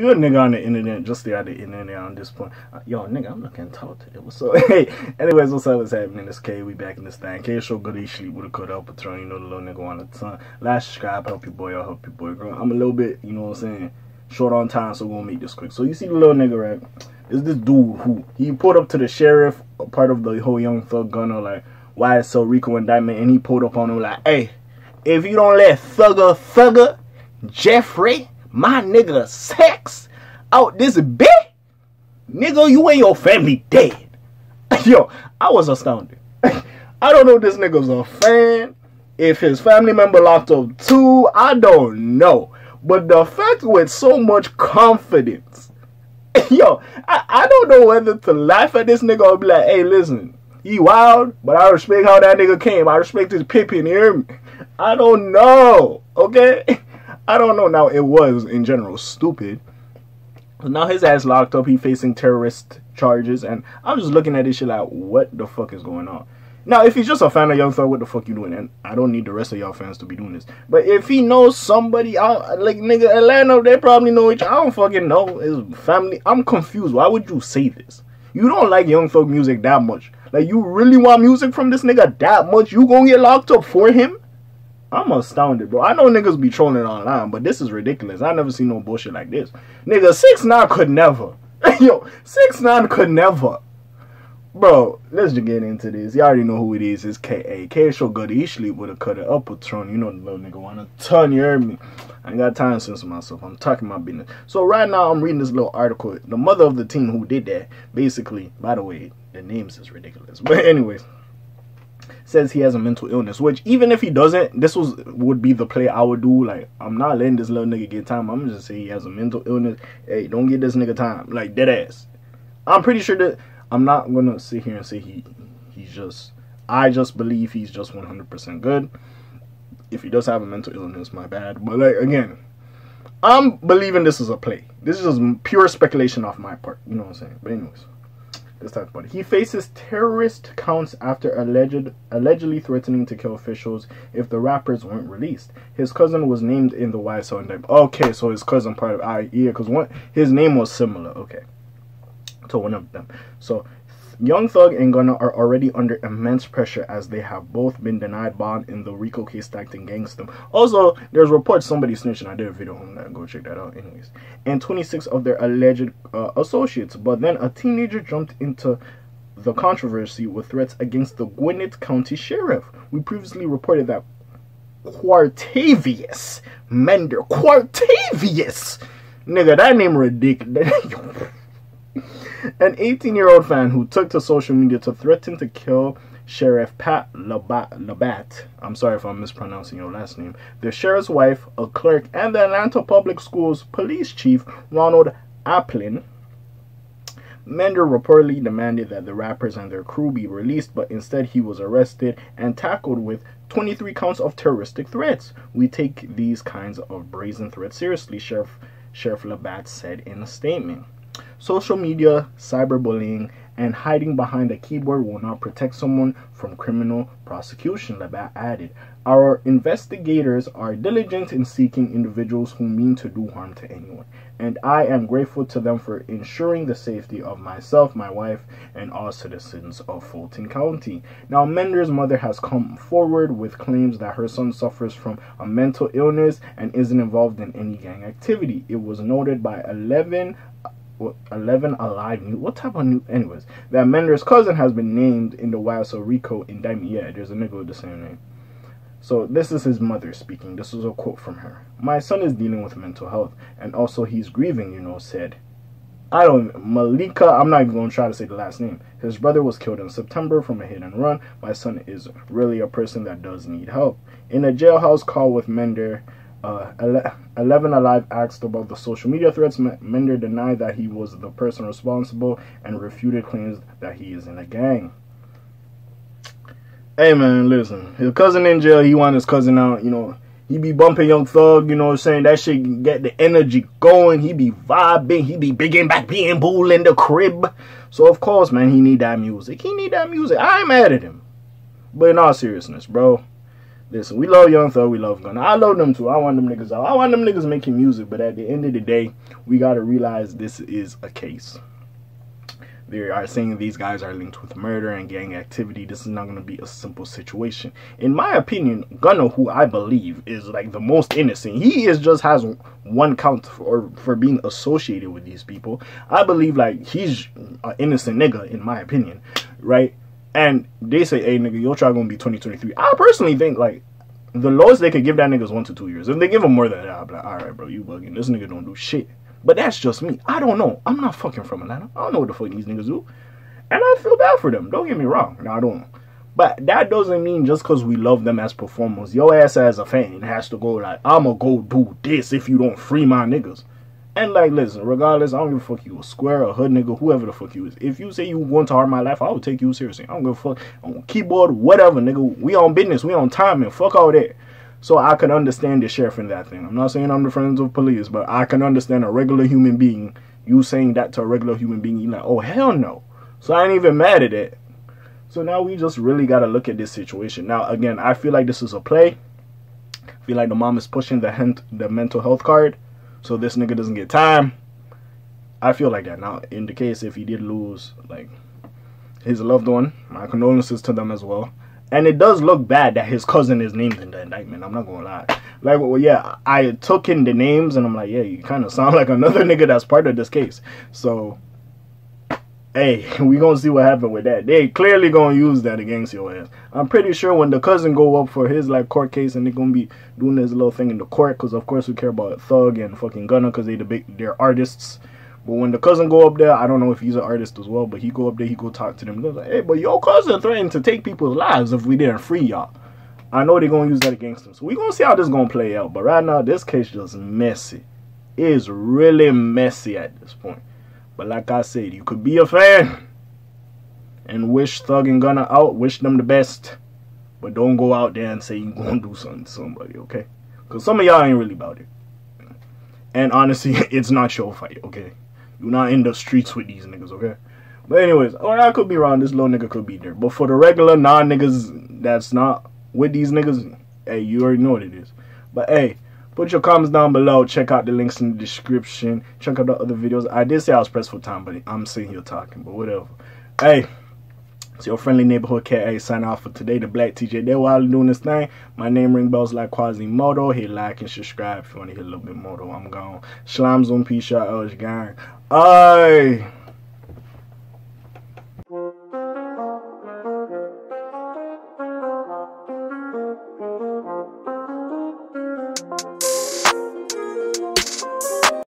you a nigga on the internet, just the internet on this point. Uh, yo, nigga, I'm looking talk to up? Hey, anyways, what's up? What's happening? It's K. We back in this thing. K show good sleep with a cut up patron. You know the little nigga on the ton. Last subscribe, help your boy out, help your boy grow. I'm a little bit, you know what I'm saying, short on time, so we're gonna make this quick. So you see the little nigga, right? Is this dude who he pulled up to the sheriff, part of the whole Young Thug Gunna, like YSL Rico indictment, and he pulled up on him like, hey, if you don't let Thugger Thugger Jeffrey, my nigga sex out this bitch, nigga, you and your family dead. Yo, I was astounded. I don't know if this nigga's a fan, if his family member locked up too, I don't know. But the fact with so much confidence, yo, I, I don't know whether to laugh at this nigga or be like, hey, listen, he wild, but I respect how that nigga came. I respect his pippin, you hear me? I don't know, okay? I don't know. Now, it was, in general, stupid. Now his ass locked up. He facing terrorist charges, and I'm just looking at this shit like, what the fuck is going on? Now, if he's just a fan of Young Thug, what the fuck you doing? And I don't need the rest of y'all fans to be doing this. But if he knows somebody out, like nigga Atlanta, they probably know each. I don't fucking know his family. I'm confused. Why would you say this? You don't like Young Thug music that much. Like you really want music from this nigga that much? You gonna get locked up for him? I'm astounded, bro. I know niggas be trolling online, but this is ridiculous. I never seen no bullshit like this. Nigga, six nine could never. Yo, six nine could never. Bro, let's just get into this. You already know who it is. It's K.A. K show good. He sleep with a cut it up a turn. You know the little nigga want a ton. You heard me? I ain't got time to censor myself. I'm talking my business. So right now I'm reading this little article. The mother of the team who did that, basically, by the way, the names is ridiculous. But anyways, says he has a mental illness. Which even if he doesn't, this was would be the play I would do. Like I'm not letting this little nigga get time. I'm just say he has a mental illness. Hey, don't get this nigga time. Like dead ass. I'm pretty sure that I'm not gonna sit here and say he he's just. I just believe he's just 100% good. If he does have a mental illness, my bad. But like again, I'm believing this is a play. This is just pure speculation off my part. You know what I'm saying? But anyways this. He faces terrorist counts after alleged allegedly threatening to kill officials if the rappers weren't released. His cousin was named in the YSL indictment. Okay, so his cousin part of I yeah, because one his name was similar. Okay, to one of them. So Young Thug and Gunna are already under immense pressure as they have both been denied bond in the RICO case stacked against them. Also, there's reports somebody snitching. I did a video on that. Go check that out. Anyways, and 26 of their alleged uh, associates. But then a teenager jumped into the controversy with threats against the Gwinnett County Sheriff. We previously reported that Quartavius Mender, Quartavius, nigga, that name ridiculous. An 18 year old fan who took to social media to threaten to kill Sheriff Pat Labat, Labat, I'm sorry if I'm mispronouncing your last name, the sheriff's wife, a clerk, and the Atlanta Public Schools police chief, Ronald Applin. Mender reportedly demanded that the rappers and their crew be released, but instead he was arrested and tackled with 23 counts of terroristic threats. We take these kinds of brazen threats seriously, Sheriff, Sheriff Labat said in a statement. Social media, cyberbullying, and hiding behind a keyboard will not protect someone from criminal prosecution, Labat added. Our investigators are diligent in seeking individuals who mean to do harm to anyone, and I am grateful to them for ensuring the safety of myself, my wife, and all citizens of Fulton County. Now, Mender's mother has come forward with claims that her son suffers from a mental illness and isn't involved in any gang activity. It was noted by 11 11 alive new what type of new anyways that mender's cousin has been named in the YSL rico indictment yeah there's a nigga with the same name so this is his mother speaking this is a quote from her my son is dealing with mental health and also he's grieving you know said I don't Malika, I'm not even gonna try to say the last name. His brother was killed in September from a hit and run. My son is really a person that does need help. In a jailhouse call with Mender, uh, 11 Alive asked about the social media threats. Mender denied that he was the person responsible and refuted claims that he is in a gang. Hey man, listen. His cousin in jail, he want his cousin out, you know. He be bumping Young Thug, you know what I'm saying? That shit get the energy going. He be vibing. He be bigging back being bull in the crib. So of course, man, he need that music. He need that music. I ain't mad at him. But in all seriousness, bro Listen, we love Young Thug, we love Gunna. I love them too. I want them niggas out. I want them niggas making music, but at the end of the day, we gotta realize this is a case. They are saying these guys are linked with murder and gang activity. This is not to be a simple situation. In my opinion, Gunna, who I believe is like the most innocent, he is just has one count for for being associated with these people. I believe like he's an innocent nigga, in my opinion, right? And they say, hey nigga, your trial gonna be 2023. I personally think like the lowest they could give that nigga is one to two years. If they give him more than that, I'll be like, all right, bro, you bugging. This nigga don't do shit. But that's just me. I don't know. I'm not fucking from Atlanta. I don't know what the fuck these niggas do. And I feel bad for them. Don't get me wrong. No, I don't. But that doesn't mean just because we love them as performers, your ass as a fan has to go like, I'ma go do this if you don't free my niggas. And like, listen, regardless, I don't give a fuck you a square, a hood nigga, whoever the fuck you is. If you say you want to harm my life, I will take you seriously. I don't give a fuck. On keyboard, whatever, nigga. We on business. We on timing. Fuck all that. So I can understand the sheriff in that thing. I'm not saying I'm the friends of police, but I can understand a regular human being, you saying that to a regular human being, you like, oh hell no. So I ain't even mad at it. So now we just really gotta look at this situation. Now again, I feel like this is a play. I feel like the mom is pushing the the mental health card, so this nigga doesn't get time. I feel like that. Now in the case if he did lose like his loved one, my condolences to them as well. And it does look bad that his cousin is named in the indictment. I'm not gonna lie. Like, well, yeah, I took in the names and I'm like, yeah, you kind of sound like another nigga that's part of this case. So, hey, we gonna see what happened with that. They clearly gonna use that against your ass. I'm pretty sure when the cousin go up for his like court case and they gonna be doing this little thing in the court, because of course we care about Thug and fucking Gunna because they the big they're artists. But when the cousin go up there, I don't know if he's an artist as well, but he go up there, he go talk to them. They're like, hey, but your cousin threatened to take people's lives if we didn't free y'all. I know they're to use that against him. So we to see how this going to play out. But right now, this case just messy. It is really messy at this point. But like I said, you could be a fan and wish Thug and Gunna out, wish them the best. But don't go out there and say you're going to do something to somebody, okay? Because some of y'all ain't really about it. And honestly, it's not your fight, okay? You're not in the streets with these niggas, okay? But anyways, or I could be wrong. This little nigga could be there. But for the regular non niggas that's not with these niggas, hey, you already know what it is. But hey, put your comments down below. Check out the links in the description. Check out the other videos. I did say I was pressed for time, but I'm sitting here talking. But whatever. Hey. It's your friendly neighborhood cat. Hey, sign off for today. The Black TJ. They while doing this thing. My name ring bells like Quasimodo. Hit like and subscribe if you want to hear a little bit more. Though I'm gone. Slimes on P shot. Gang. Aye.